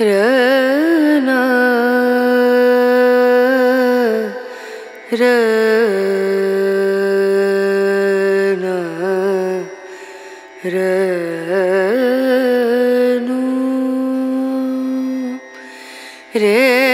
रना रना रनु रे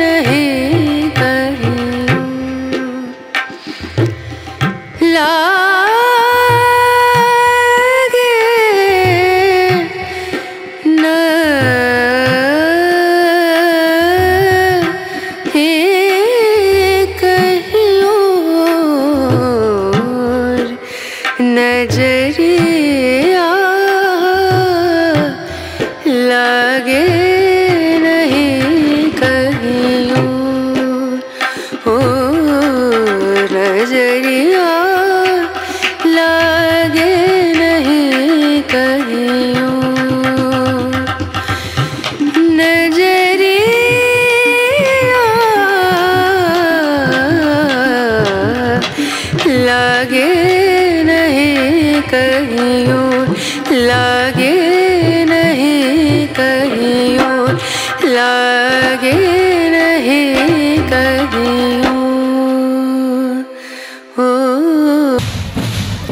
नहीं कहीं लागे नहीं नज़रिया लागे लगे लागे नहीं कहियो लागे